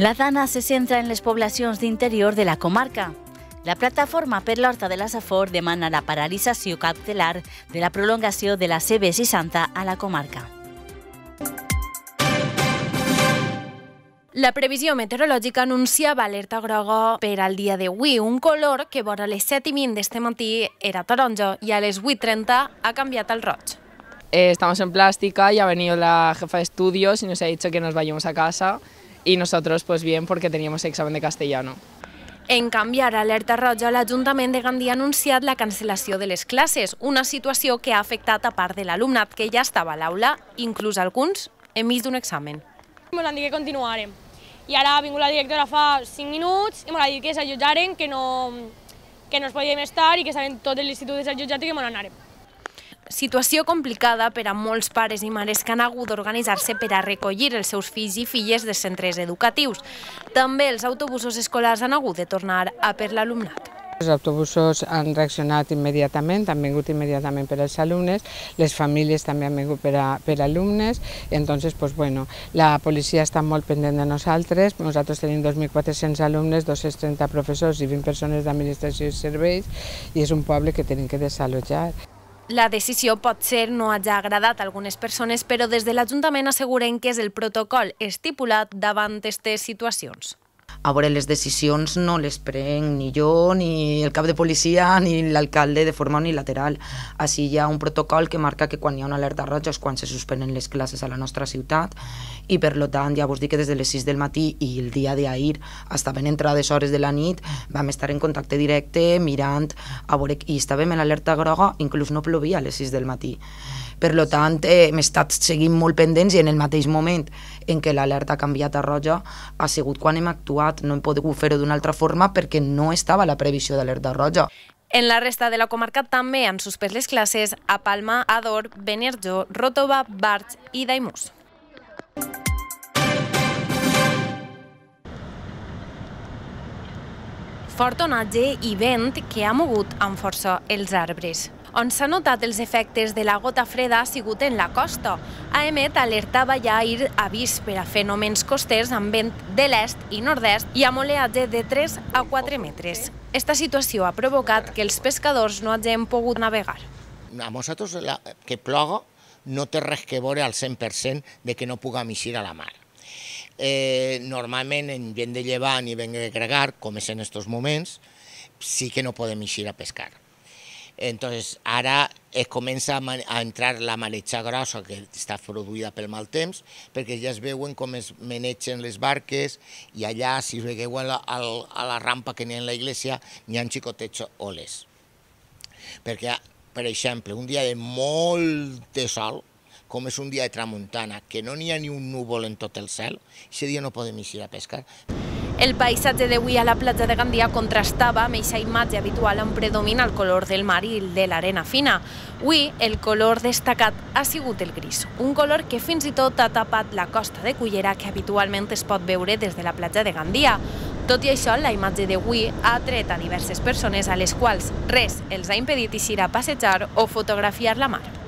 La Dana se centra en les poblacions d'interior de la comarca. La plataforma per l'Horta de la Safor demana la paralització cautelar de la prolongació de la CB60 a la comarca. La previsió meteorològica anunciava alerta groga per al dia d'avui, un color que vora les 7 i 20 d'este matí era taronja i a les 8.30 ha canviat al roig. Eh, estamos en plástica y ha venido la jefa de estudios y nos ha dicho que nos vayamos a casa y nosotros pues bien porque teníamos examen de castellano. En canviar alerta roja, l'Ajuntament de Gandia ha anunciat la cancel·lació de les classes, una situació que ha afectat a part de l'alumnat que ja estava a l'aula, inclús alguns enmig d'un examen. Ens han dit que continuarem. I ara ha vingut la directora fa 5 minuts i m'ha dit que s'allotjaren, que no, que no es podíem estar i que estaven tot l'institut desallotjat i que me n'anàrem situació complicada per a molts pares i mares que han hagut d'organitzar-se per a recollir els seus fills i filles de centres educatius. També els autobusos escolars han hagut de tornar a per l'alumnat. Els autobusos han reaccionat immediatament, han vingut immediatament per als alumnes, les famílies també han vingut per a, per alumnes, i entonces, pues, bueno, la policia està molt pendent de nosaltres, nosaltres tenim 2.400 alumnes, 230 professors i 20 persones d'administració i serveis, i és un poble que tenim que desallotjar. La decisió pot ser no hagi agradat a algunes persones, però des de l'Ajuntament asseguren que és el protocol estipulat davant aquestes situacions a veure, les decisions no les prenc ni jo, ni el cap de policia, ni l'alcalde de forma unilateral. Així hi ha un protocol que marca que quan hi ha una alerta roja és quan se suspenen les classes a la nostra ciutat i per lo tant ja vos dic que des de les 6 del matí i el dia d'ahir hasta ben entrades hores de la nit vam estar en contacte directe mirant a veure, i estàvem en l'alerta groga, inclús no plovia a les 6 del matí. Per tant, eh, hem estat seguint molt pendents i en el mateix moment en què l'alerta ha canviat a roja ha sigut quan hem actuat. No hem pogut fer-ho d'una altra forma perquè no estava la previsió d'alerta roja. En la resta de la comarca també han suspès les classes a Palma, Ador, Benerjó, Rotova, Barx i Daimús. Fort onatge i vent que ha mogut amb força els arbres. On s'ha notat els efectes de la gota freda ha sigut en la costa. AEMET alertava ja ahir avís per a fenòmens costers amb vent de l'est i nord-est i amb oleatge de 3 a 4 metres. Esta situació ha provocat que els pescadors no hagin pogut navegar. A nosaltres la, que ploga no té res que veure al 100% de que no puguem eixir a la mar. Eh, normalment en vent de llevant i vent de gregar, com és en aquests moments, sí que no podem eixir a pescar. Entonces, ara es comença a, a entrar la mareja grossa que està produïda pel mal temps, perquè ja es veuen com es manegen les barques i allà, si veieu a la, a la rampa que n'hi ha en la iglesia, n'hi ha xicotets oles. Perquè, per exemple, un dia de molt de sol, com és un dia de tramuntana, que no n'hi ha ni un núvol en tot el cel, aquest dia no podem eixir a pescar. El paisatge d'avui a la platja de Gandia contrastava amb aquesta imatge habitual on predomina el color del mar i de l'arena fina. Avui, el color destacat ha sigut el gris, un color que fins i tot ha tapat la costa de Cullera que habitualment es pot veure des de la platja de Gandia. Tot i això, la imatge d'avui ha atret a diverses persones a les quals res els ha impedit eixir a passejar o fotografiar la mar.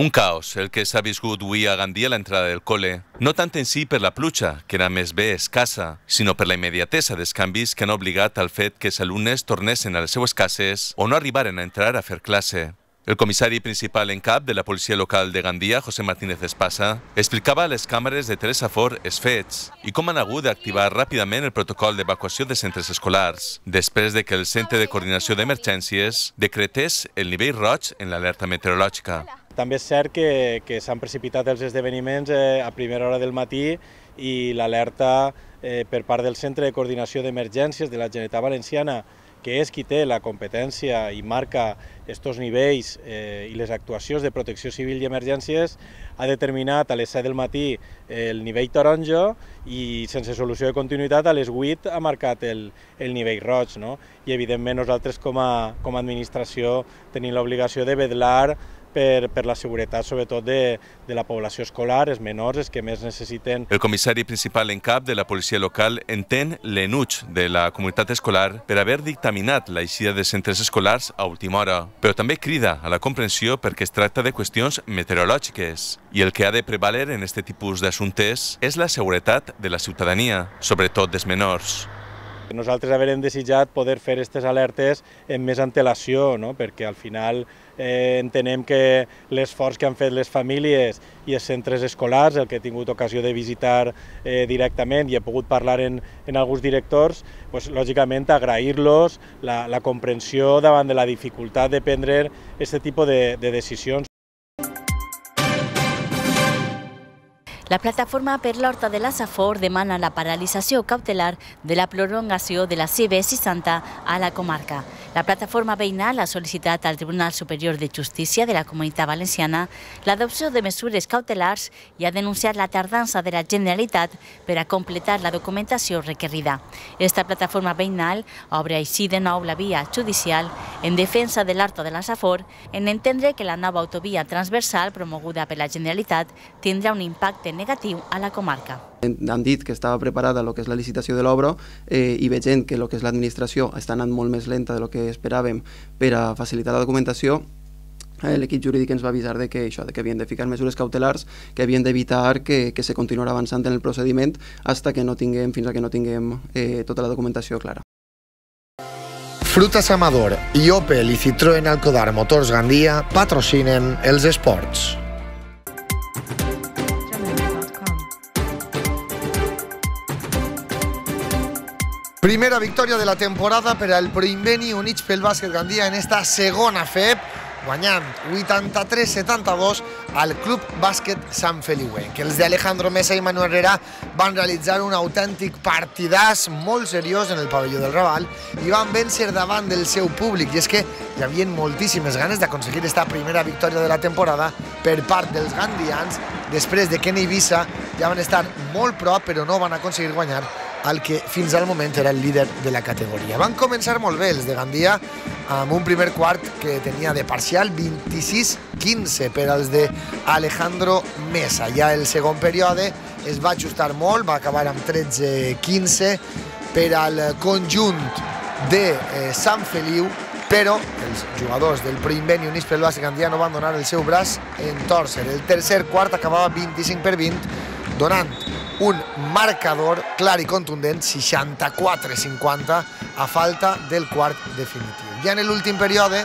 Un caos, el que s'ha viscut avui a Gandia a l'entrada del col·le, no tant en si per la pluja, que era més bé escassa, sinó per la immediatesa dels canvis que han obligat al fet que els alumnes tornessin a les seues cases o no arribaren a entrar a fer classe. El comissari principal en cap de la policia local de Gandia, José Martínez Espasa, explicava a les càmeres de Teresa Fort els fets i com han hagut d'activar ràpidament el protocol d'evacuació de centres escolars, després de que el Centre de Coordinació d'Emergències decretés el nivell roig en l'alerta meteorològica. També és cert que, que s'han precipitat els esdeveniments eh, a primera hora del matí i l'alerta eh, per part del Centre de Coordinació d'Emergències de la Generalitat Valenciana, que és qui té la competència i marca estos nivells eh, i les actuacions de protecció civil i emergències, ha determinat a les 7 del matí el nivell taronja i sense solució de continuïtat a les 8 ha marcat el, el nivell roig. No? I evidentment nosaltres com a, com a administració tenim l'obligació de vedlar per, per la seguretat sobretot de, de la població escolar, els menors, els que més necessiten. El comissari principal en cap de la policia local entén l'enuig de la comunitat escolar per haver dictaminat l'eixida de centres escolars a última hora, però també crida a la comprensió perquè es tracta de qüestions meteorològiques i el que ha de prevaler en aquest tipus d'assumptes és la seguretat de la ciutadania, sobretot dels menors. Nosaltres haverem desitjat poder fer aquestes alertes amb més antelació, no? perquè al final eh, entenem que l'esforç que han fet les famílies i els centres escolars, el que he tingut ocasió de visitar eh, directament i he pogut parlar en, en alguns directors, pues, lògicament agrair-los la, la comprensió davant de la dificultat de prendre aquest tipus de, de decisions. La plataforma per l'Horta de la Safor demana la paralització cautelar de la prolongació de la CB60 a la comarca. La plataforma veïnal ha sol·licitat al Tribunal Superior de Justícia de la Comunitat Valenciana l'adopció de mesures cautelars i ha denunciat la tardança de la Generalitat per a completar la documentació requerida. Esta plataforma veïnal obre així de nou la via judicial en defensa de l'Horta de la Safor en entendre que la nova autovia transversal promoguda per la Generalitat tindrà un impacte negatiu a la comarca. Han dit que estava preparada el que és la licitació de l'obra eh, i veient que el que és l'administració està anant molt més lenta de lo que esperàvem per a facilitar la documentació, eh, l'equip jurídic ens va avisar de que això, de que havien de ficar mesures cautelars que havien d'evitar que, que se continuarà avançant en el procediment hasta que no tinguem, fins a que no tinguem eh, tota la documentació clara. Frutas Amador i Opel i Citroën Alcodar Motors Gandia patrocinen els esports. Primera victòria de la temporada per al Proinveni Units pel bàsquet Gandia en esta segona FEP, guanyant 83-72 al Club Bàsquet Sant que Els d'Alejandro Mesa i Manuel Herrera van realitzar un autèntic partidàs molt seriós en el pavelló del Raval i van vèncer davant del seu públic. I és que hi havia moltíssimes ganes d'aconseguir esta primera victòria de la temporada per part dels gandians després de que en Eivissa ja van estar molt prop però no van aconseguir guanyar al que fins al moment era el líder de la categoria. Van començar molt bé els de Gandia amb un primer quart que tenia de parcial 26-15 per als de Alejandro Mesa. Ja el segon període es va ajustar molt, va acabar amb 13-15 per al conjunt de eh, Sant Feliu, però els jugadors del Proinveni Units pel Bàsquet Gandia no van donar el seu braç en tòrcer. El tercer quart acabava 25 per 20, donant un marcador clar i contundent, 64-50, a falta del quart definitiu. Ja en l'últim període,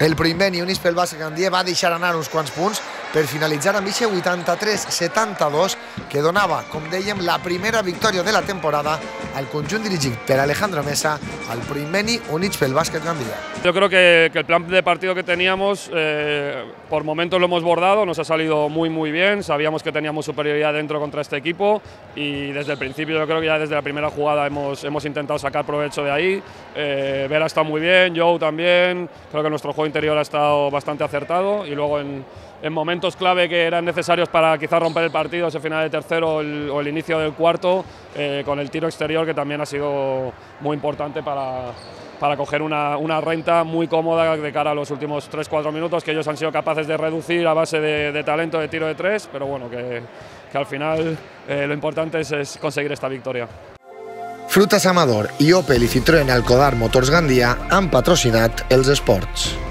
el primer i Unís pel Bàsquet Gandia va deixar anar uns quants punts per finalitzar amb eixe 83-72 que donava, com dèiem, la primera victòria de la temporada al conjunt dirigit per Alejandro Mesa al Primeni Units pel Básquet Gandía. Yo creo que, que, el plan de partido que teníamos eh, por momentos lo hemos bordado, nos ha salido muy muy bien, sabíamos que teníamos superioridad dentro contra este equipo y desde el principio yo creo que ya desde la primera jugada hemos, hemos intentado sacar provecho de ahí, eh, Vera está muy bien, Joe también, creo que nuestro juego interior ha estado bastante acertado y luego en en momentos clave que eran necesarios para quizás romper el partido, ese final de tercero el, o el inicio del cuarto, eh, con el tiro exterior que también ha sido muy importante para, para coger una, una, renta muy cómoda de cara a los últimos 3-4 minutos que ellos han sido capaces de reducir a base de, de talento de tiro de tres, pero bueno, que, que al final eh, lo importante es, es conseguir esta victoria. Frutas Amador i Opel i Citroën Alcodar Motors Gandia han patrocinat els esports.